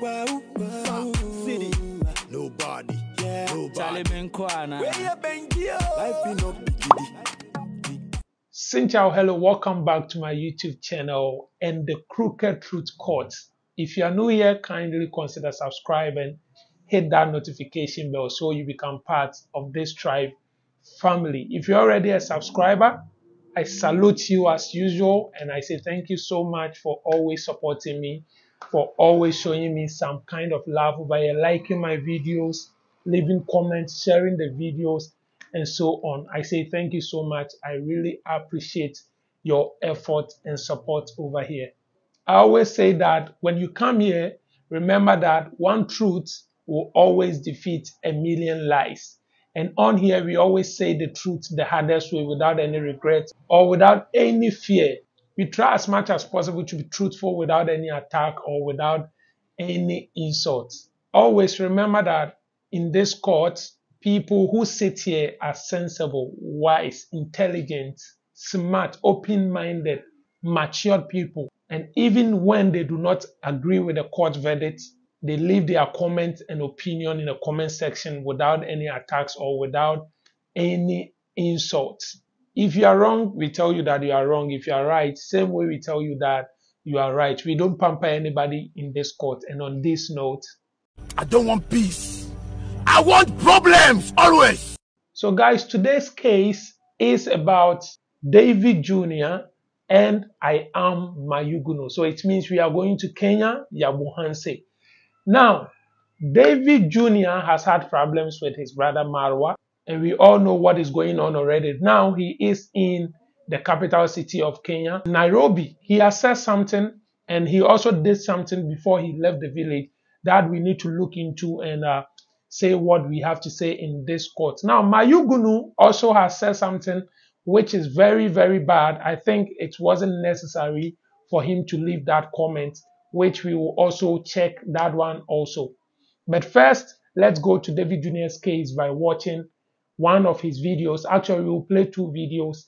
Wow, wow. City. Nobody. Yeah. Charlie Nobody. Benkwana. Where you been, yo? Life in up biggie. Xin hello, welcome back to my YouTube channel and the Crooked Truth Court. If you are new here, kindly consider subscribing, hit that notification bell so you become part of this tribe family. If you're already a subscriber, I salute you as usual and I say thank you so much for always supporting me, for always showing me some kind of love by liking my videos, leaving comments, sharing the videos, and so on. I say thank you so much. I really appreciate your effort and support over here. I always say that when you come here, remember that one truth will always defeat a million lies. And on here, we always say the truth the hardest way without any regret or without any fear. We try as much as possible to be truthful without any attack or without any insults. Always remember that in this court, people who sit here are sensible, wise, intelligent, smart, open minded, matured people. And even when they do not agree with the court verdict, they leave their comment and opinion in the comment section without any attacks or without any insults. If you are wrong, we tell you that you are wrong. If you are right, same way we tell you that you are right. We don't pamper anybody in this court. And on this note, I don't want peace. I want problems always. So, guys, today's case is about David Jr. and I am Mayuguno. So, it means we are going to Kenya, Yabuhanse. Now, David Jr. has had problems with his brother Marwa, and we all know what is going on already. Now, he is in the capital city of Kenya, Nairobi. He has said something, and he also did something before he left the village that we need to look into and uh, say what we have to say in this court. Now, Mayuguno also has said something which is very, very bad. I think it wasn't necessary for him to leave that comment, which we will also check that one also. But first, let's go to David Jr.'s case by watching one of his videos. Actually, we'll play two videos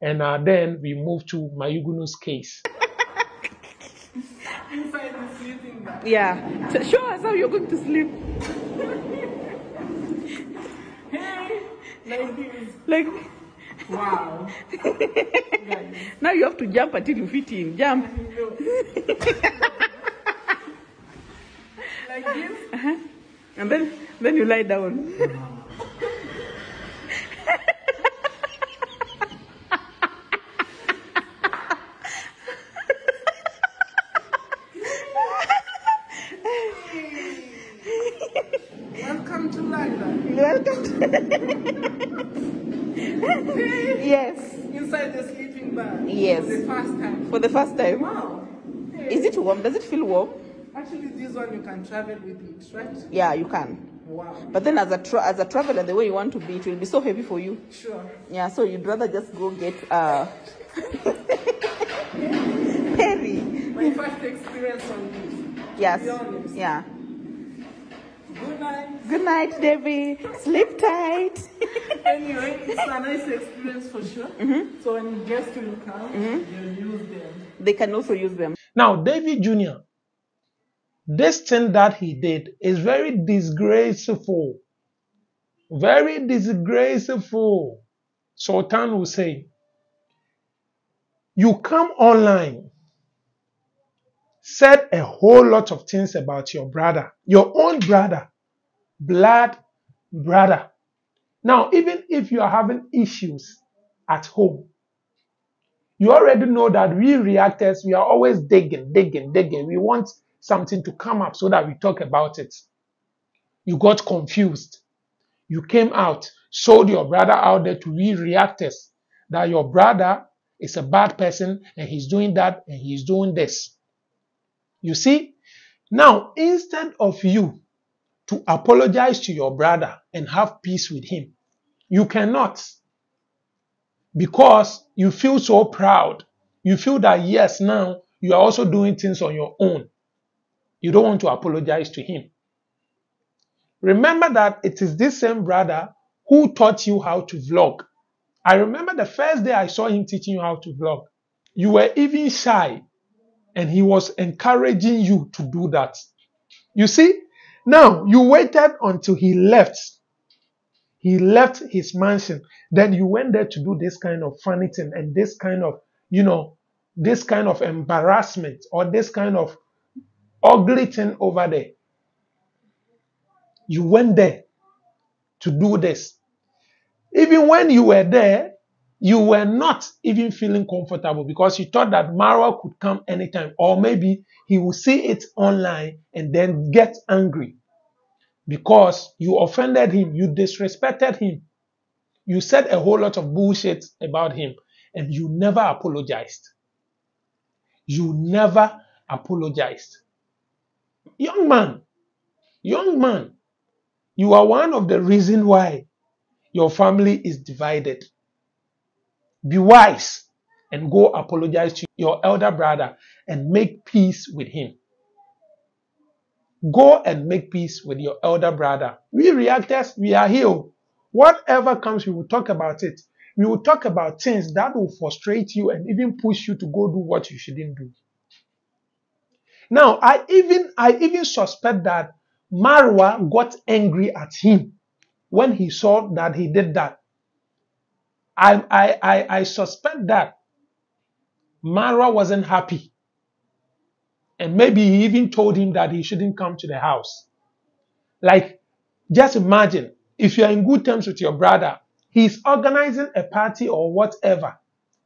and uh, then we move to Mayuguno's case. Yeah. So show us how you're going to sleep. Like this. Like Wow. now you have to jump until you fit in. Jump. Like this. And then then you lie down. Welcome to London. Welcome. to- yes. Inside the sleeping bag. Yes. For the first time. For the first time. Wow. Is it warm? Does it feel warm? Actually, this one you can travel with it, right? Yeah, you can. Wow. But then as a as a traveler, the way you want to be, it will be so heavy for you. Sure. Yeah, so you'd rather just go get uh Perry. My first experience on this. Yes. Yeah. Good night. Good night, Debbie. Sleep tight. Anyway, it's a nice experience for sure. Mm-hmm. So when guests will come, they'll use them. They can also use them. Now, David Jr., this thing that he did is very disgraceful. Very disgraceful. Sultan will say, You come online, said a whole lot of things about your brother, your own brother, blood brother. Now, even if you are having issues at home, you already know that we reactors, we are always digging, digging, digging. We want something to come up so that we talk about it. You got confused. You came out, sold your brother out there to we reactors that your brother is a bad person and he's doing that and he's doing this. You see? Now, instead of you to apologize to your brother and have peace with him, you cannot because you feel so proud. You feel that, yes, now you are also doing things on your own. You don't want to apologize to him. Remember that it is this same brother who taught you how to vlog. I remember the first day I saw him teaching you how to vlog. You were even shy and he was encouraging you to do that. You see? Now, you waited until he left. He left his mansion. Then you went there to do this kind of funny thing and this kind of, you know, this kind of embarrassment or this kind of ugly thing over there. You went there to do this. Even when you were there, you were not even feeling comfortable because you thought that Marwa could come anytime, or maybe he will see it online and then get angry because you offended him, you disrespected him, you said a whole lot of bullshit about him, and you never apologized. You never apologized. Young man, young man, you are one of the reasons why your family is divided. Be wise and go apologize to your elder brother and make peace with him. Go and make peace with your elder brother. We reactors, we are here. Whatever comes, we will talk about it. We will talk about things that will frustrate you and even push you to go do what you shouldn't do. Now, I even I even suspect that Marwa got angry at him when he saw that he did that. I I I, I suspect that Marwa wasn't happy. And maybe he even told him that he shouldn't come to the house. Like, just imagine if you're in good terms with your brother, he's organizing a party or whatever.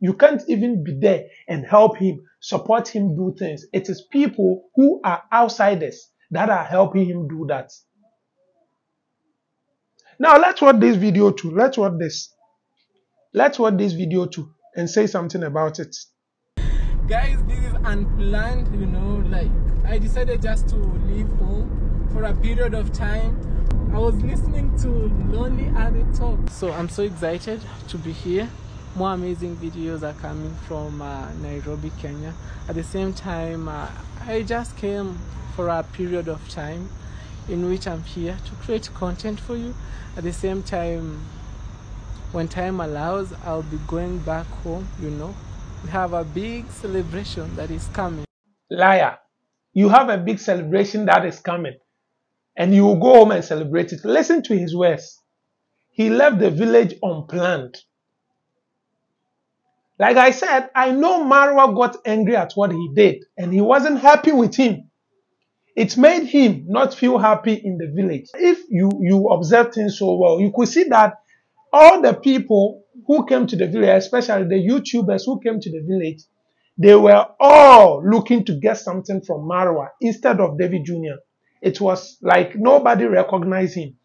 You can't even be there and help him, support him do things. It is people who are outsiders that are helping him do that. Now let's watch this video too. Let's watch this. Let's watch this video too and say something about it. Guys, this is unplanned, you know, like I decided just to leave home for a period of time. I was listening to Lonely Addy talk. So I'm so excited to be here. More amazing videos are coming from uh, Nairobi, Kenya. At the same time, uh, I just came for a period of time in which I'm here to create content for you. At the same time, when time allows, I'll be going back home, you know. We have a big celebration that is coming. Liar. You have a big celebration that is coming. And you will go home and celebrate it. Listen to his words. He left the village unplanned. Like I said, I know Marwa got angry at what he did and he wasn't happy with him. It made him not feel happy in the village. If you, you observe things so well, you could see that all the people who came to the village, especially the YouTubers who came to the village, they were all looking to get something from Marwa instead of David Jr. It was like nobody recognized him.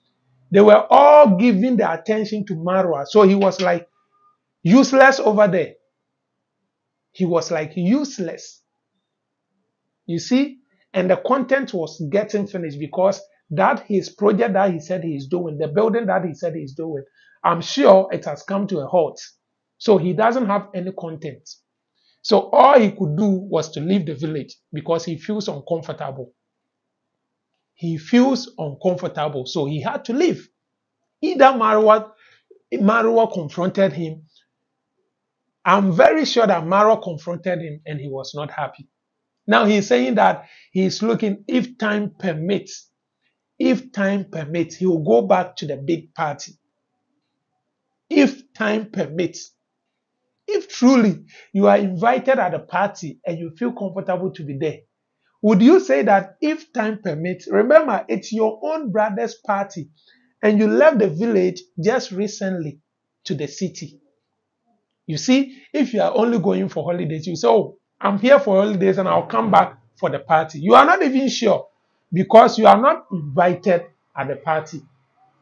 They were all giving their attention to Marwa. So he was like useless over there. He was like useless. You see? And the content was getting finished because that his project that he said he is doing, the building that he said he is doing, I'm sure it has come to a halt. So he doesn't have any content. So all he could do was to leave the village because he feels uncomfortable. He feels uncomfortable, so he had to leave. Either Marwa, Marwa confronted him. I'm very sure that Marwa confronted him and he was not happy. Now he's saying that he's looking, if time permits, if time permits, he will go back to the big party. If time permits. If truly you are invited at a party and you feel comfortable to be there, would you say that if time permits, remember it's your own brother's party and you left the village just recently to the city? You see, if you are only going for holidays, you say, Oh, I'm here for holidays and I'll come back for the party. You are not even sure because you are not invited at the party.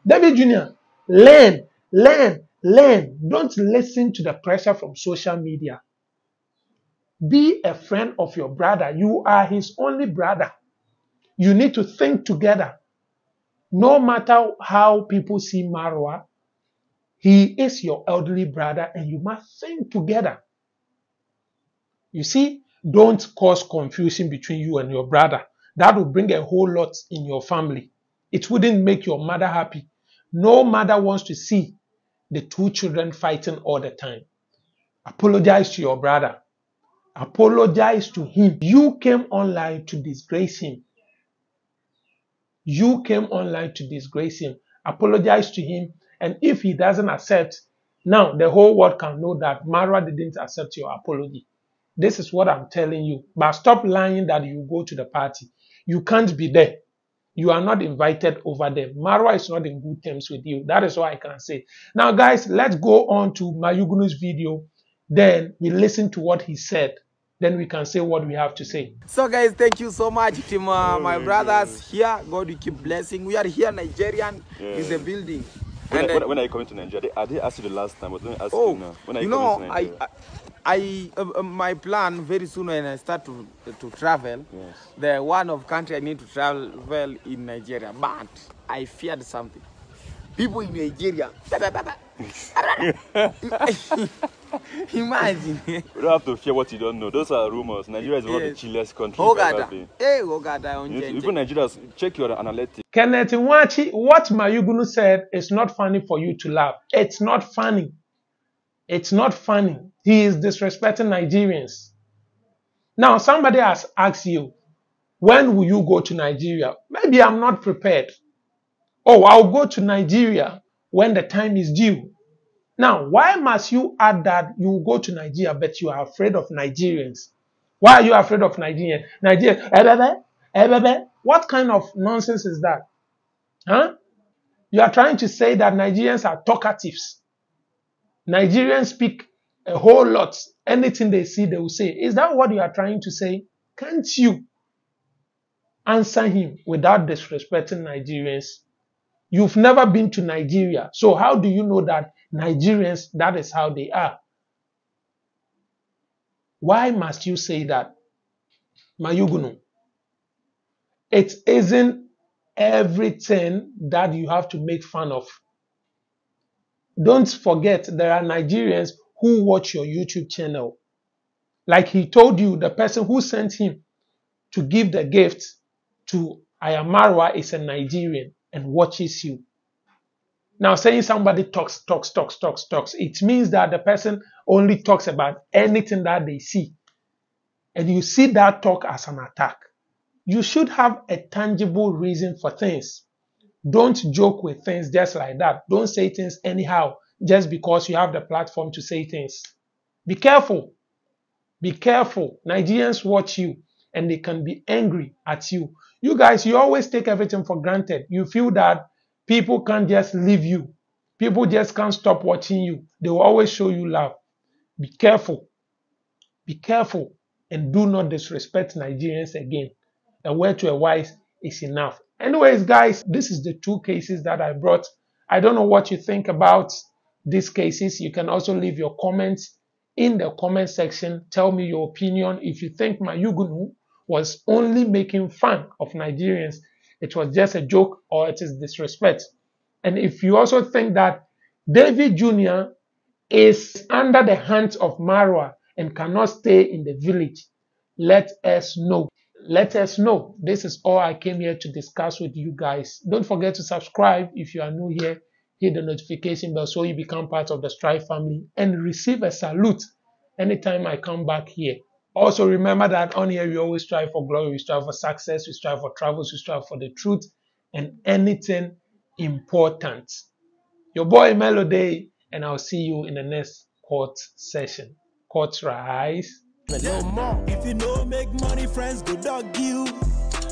David Jr., learn, learn, learn. Don't listen to the pressure from social media. Be a friend of your brother. You are his only brother. You need to think together. No matter how people see Marwa, he is your elderly brother and you must think together. You see, don't cause confusion between you and your brother. That will bring a whole lot in your family. It wouldn't make your mother happy. No mother wants to see the two children fighting all the time. Apologize to your brother. Apologize to him. You came online to disgrace him. You came online to disgrace him. Apologize to him. And if he doesn't accept, now the whole world can know that Marwa didn't accept your apology. This is what I'm telling you. But stop lying that you go to the party. You can't be there. You are not invited over there. Marwa is not in good terms with you. That is what I can say. Now, guys, let's go on to Mayuguno's video. Then we listen to what he said. Then we can say what we have to say. So guys, thank you so much, team. Uh, my brothers here. God will keep blessing. We are here, Nigerian, in the building. When, uh, when, are you coming to Nigeria? They, are they asked you the last time? But let me ask oh, you now. When are you you, know, coming to I, Nigeria? I, I uh, uh, my plan very soon when I start to to travel, Yes. the one of country I need to travel well in Nigeria, but I feared something. People in Nigeria. Imagine. We don't have to fear what you don't know. Those are rumors. Nigeria is one of the chilliest countries you've ever Ogada. been. Hey, Ogada on You need to- Jenje. Even Nigerians, check your analytics. Kenneth Nwachi, what Mayuguno said is not funny for you to laugh. It's not funny. It's not funny. He is disrespecting Nigerians. Now, somebody has asked you, when will you go to Nigeria? Maybe I'm not prepared. Oh, I'll go to Nigeria when the time is due. Now, why must you add that you go to Nigeria, but you are afraid of Nigerians? Why are you afraid of Nigerians? Nigeria, ebebe, eh, ebebe. Eh, what kind of nonsense is that? Huh? You are trying to say that Nigerians are talkatives. Nigerians speak a whole lot. Anything they see, they will say. Is that what you are trying to say? Can't you answer him without disrespecting Nigerians? You've never been to Nigeria. So how do you know that Nigerians, that is how they are? Why must you say that? Mayuguno. It isn't everything that you have to make fun of. Don't forget, there are Nigerians who watch your YouTube channel. Like he told you, the person who sent him to give the gift to Iam Marwa is a Nigerian and watches you. Now, saying somebody talks, talks, talks, talks, talks, it means that the person only talks about anything that they see. And you see that talk as an attack. You should have a tangible reason for things. Don't joke with things just like that. Don't say things anyhow just because you have the platform to say things. Be careful. Be careful. Nigerians watch you and they can be angry at you. You guys, you always take everything for granted. You feel that people can't just leave you. People just can't stop watching you. They will always show you love. Be careful. Be careful and do not disrespect Nigerians again. A word to a wise is enough. Anyways, guys, this is the two cases that I brought. I don't know what you think about these cases. You can also leave your comments in the comment section. Tell me your opinion. If you think Mayuguno was only making fun of Nigerians, it was just a joke or it is disrespect. And if you also think that David Jr. is under the hands of Marwa and cannot stay in the village, let us know. Let us know. This is all I came here to discuss with you guys. Don't forget to subscribe if you are new here. Hit the notification bell so you become part of the Strive family and receive a salute anytime I come back here. Also, remember that on here we always strive for glory, we strive for success, we strive for travels, we strive for the truth and anything important. Your boy Melody, and I'll see you in the next court session. Court rise. If you know make money, friends dog you.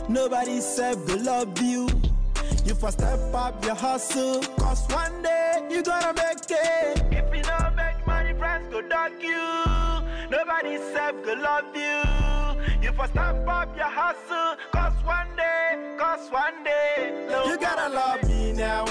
Nobody said love you. You first step up your hustle, cause one day you gonna make it. If you know make money, friends dog you. Nobody said could love you. You first step up your hustle, cause one day, cause one day. No you gotta love me now.